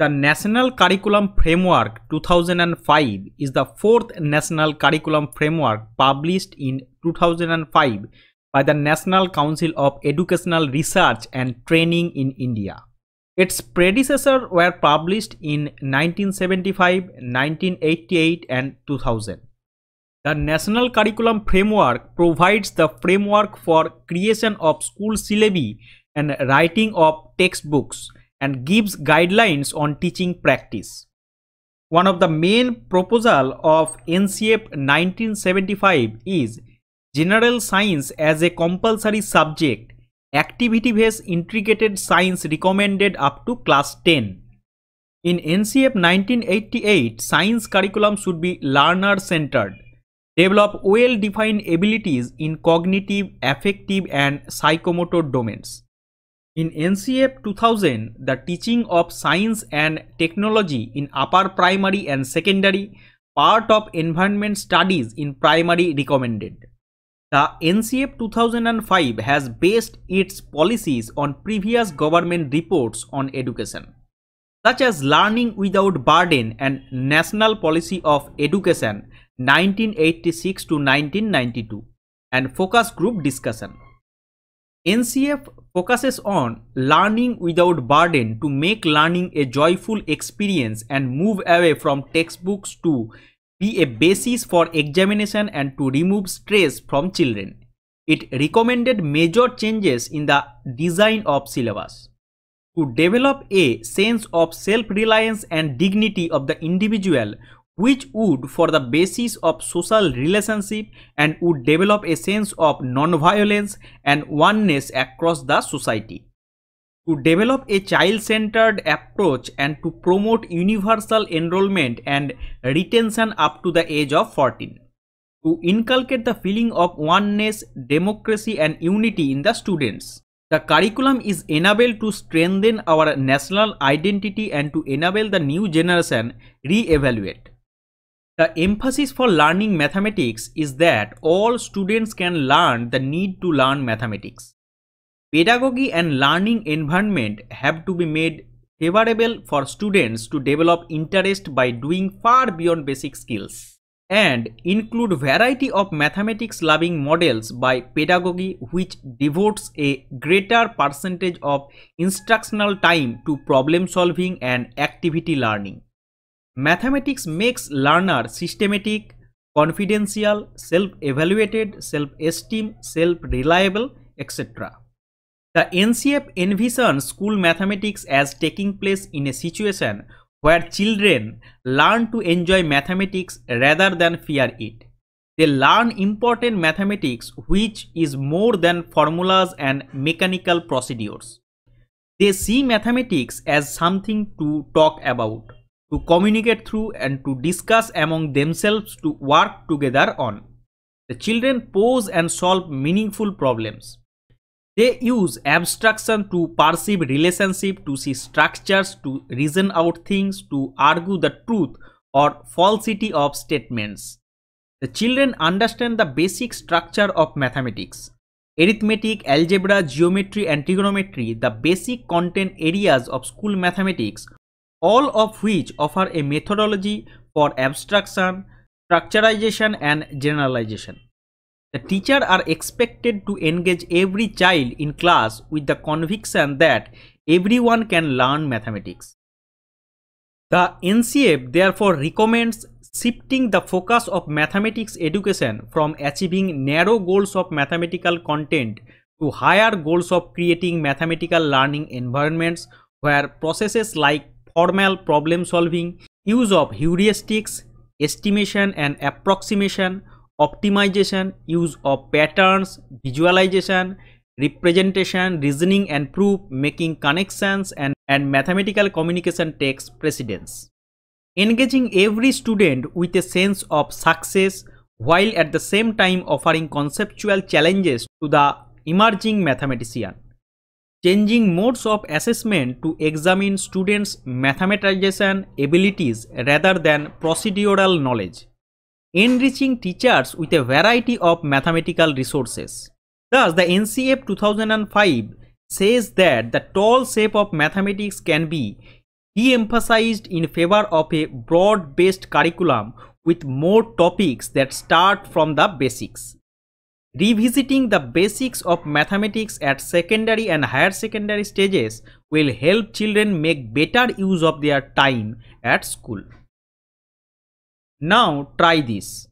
The National Curriculum Framework 2005 is the fourth national curriculum framework published in 2005 by the National Council of Educational Research and Training in India. Its predecessors were published in 1975, 1988 and 2000. The National Curriculum Framework provides the framework for creation of school syllabi and writing of textbooks and gives guidelines on teaching practice. One of the main proposal of NCF 1975 is General Science as a compulsory subject, activity-based integrated science recommended up to class 10. In NCF 1988, science curriculum should be learner-centered, develop well-defined abilities in cognitive, affective and psychomotor domains. In NCF 2000, the teaching of science and technology in upper primary and secondary part of environment studies in primary recommended. The NCF 2005 has based its policies on previous government reports on education, such as Learning Without Burden and National Policy of Education 1986 to 1992 and focus group discussion. NCF focuses on learning without burden to make learning a joyful experience and move away from textbooks to be a basis for examination and to remove stress from children. It recommended major changes in the design of syllabus. To develop a sense of self-reliance and dignity of the individual which would for the basis of social relationship and would develop a sense of non-violence and oneness across the society. To develop a child-centered approach and to promote universal enrollment and retention up to the age of 14. To inculcate the feeling of oneness, democracy and unity in the students. The curriculum is enabled to strengthen our national identity and to enable the new generation re-evaluate. The emphasis for learning mathematics is that all students can learn the need to learn mathematics. Pedagogy and learning environment have to be made favorable for students to develop interest by doing far beyond basic skills and include variety of mathematics loving models by pedagogy which devotes a greater percentage of instructional time to problem solving and activity learning. Mathematics makes learner systematic, confidential, self-evaluated, self-esteem, self-reliable, etc. The NCF envisions school mathematics as taking place in a situation where children learn to enjoy mathematics rather than fear it. They learn important mathematics which is more than formulas and mechanical procedures. They see mathematics as something to talk about to communicate through and to discuss among themselves to work together on. The children pose and solve meaningful problems. They use abstraction to perceive relationship, to see structures, to reason out things, to argue the truth or falsity of statements. The children understand the basic structure of mathematics. Arithmetic, algebra, geometry and trigonometry, the basic content areas of school mathematics all of which offer a methodology for abstraction, structurization and generalization. The teacher are expected to engage every child in class with the conviction that everyone can learn mathematics. The NCF therefore recommends shifting the focus of mathematics education from achieving narrow goals of mathematical content to higher goals of creating mathematical learning environments where processes like formal problem solving, use of heuristics, estimation and approximation, optimization, use of patterns, visualization, representation, reasoning and proof, making connections and, and mathematical communication takes precedence. Engaging every student with a sense of success while at the same time offering conceptual challenges to the emerging mathematician changing modes of assessment to examine students' mathematization abilities rather than procedural knowledge, enriching teachers with a variety of mathematical resources. Thus, the NCF 2005 says that the tall shape of mathematics can be de-emphasized in favor of a broad-based curriculum with more topics that start from the basics. Revisiting the basics of mathematics at secondary and higher secondary stages will help children make better use of their time at school. Now try this.